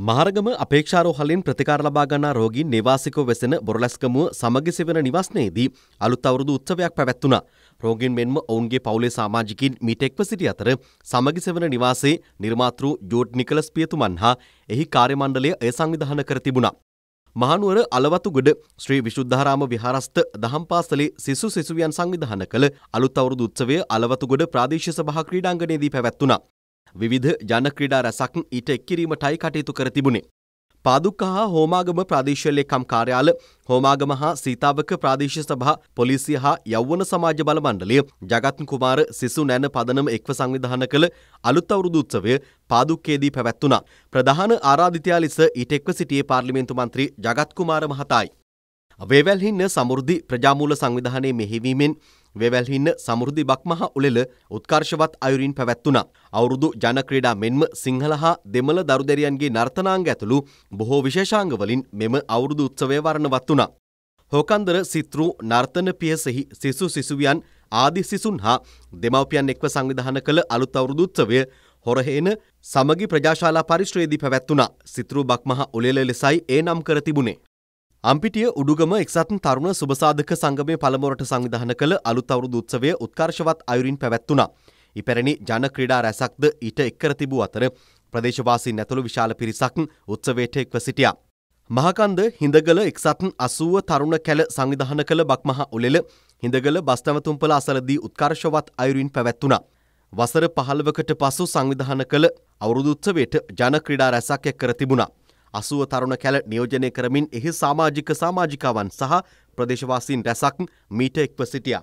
මහරගම අපේක්ෂාරෝහලින් ප්‍රතිකාර ලබා ගන්නා රෝගීන් නිවාසිකව වෙසෙන බොරලැස්කමුව සමගි සෙවන නිවස්නේදී අලුත් අවුරුදු උත්සවයක් පැවැත්වුණා. රෝගීන් මෙන්ම ඔවුන්ගේ පවුලේ සමාජිකින් මීට එක්ව සිටි අතර සමගි සෙවන නිවාසයේ නිර්මාතෘ ජෝඩ් නිකලස් පියතුමන් හා එහි කාර්යමණ්ඩලය එය සංවිධානය කර තිබුණා. මහනුවර අලවතුගොඩ ශ්‍රී විශුද්ධාරාම විහාරස්ථ දහම් පාසලේ සිසු සිසුවියන් සංවිධාන කළ අලුත් අවුරුදු උත්සවය අලවතුගොඩ ප්‍රාදේශීය සභා ක්‍රීඩාංගණයේදී පැවැත්වුණා. විවිධ ජන ක්‍රීඩා රැසක් ඊට එක්කිරීමටයි කටයුතු කර තිබුණේ. පාදුක්ක හා හෝමාගම ප්‍රාදේශලේකම් කාර්යාල හෝමාගම හා සීතාවක ප්‍රාදේශ සභා පොලිසිය හා යෞවන සමාජ බල මණ්ඩලය ජගත් කුමාර සිසු නැන පදනම එක්ව සංවිධාන කළ අලුත් අවුරුදු උත්සවය පාදුක්කේදී පැවැත්වුණා. ප්‍රධාන ආරාධිතයා ලෙස ඊට එක්ව සිටියේ පාර්ලිමේන්තු මන්ත්‍රී ජගත් කුමාර මහතායි. වේවැල්හින්න සමෘද්ධි ප්‍රජාමූල සංවිධානයේ මෙහිවීමෙන් වෙවැල්හින්න සමෘද්ධි බක්මහා උලෙල උත්කර්ශවත් අයුරින් පැවැත්වුණා. අවුරුදු ජනක්‍රීඩා මෙන්ම සිංහල හා දෙමළ දරුදැරියන්ගේ නර්තනාංග ඇතුළු බොහෝ විශේෂාංගවලින් මෙම අවුරුදු උත්සවය වර්ණවත් වුණා. හෝකන්දර සිත්රු නර්තන පියසෙහි සිසු සිසුවියන් ආදි සිසුන් හා දෙමව්පියන් එක්ව සංවිධාන කළ අලුත් අවුරුදු උත්සවය හොරහේන සමගි ප්‍රජාශාලා පරිශ්‍රයේදී පැවැත්වුණා. සිත්රු බක්මහා උලෙල ලෙසයි ඒ නම් කර තිබුණේ. අම්පිටිය උඩුගම එක්සත් තරුණ සුභසාධක සංගමය පළමුවරට සංවිධාන කළ අලුත් අවුරුදු උත්සවය උත්කර්ෂවත් අයුරින් පැවැත්වුණා. ඉපැරණි ජන ක්‍රීඩා රැසක්ද ඊට එක්කර තිබූ අතර ප්‍රදේශවාසීන් ඇතුළු විශාල පිරිසක් උත්සවයට එක්ව සිටියා. මහකන්ද හිඳගල එක්සත් අසුව තරුණ කැල සංවිධාන කළ බක්මහා උලෙල හිඳගල බස්නවතුම්පල අසලදී උත්කර්ෂවත් අයුරින් පැවැත්වුණා. වසර පහළවකට පසු සංවිධාන කළ අවුරුදු උත්සවයට ජන ක්‍රීඩා රැසක් එක් කර තිබුණා. අසුව තරුණ කැල නියෝජනය කරමින් එහි සාමාජික සාමාජිකාවන් සහ ප්‍රදේශවාසීන් රැසක් මීට එක්ව සිටියා.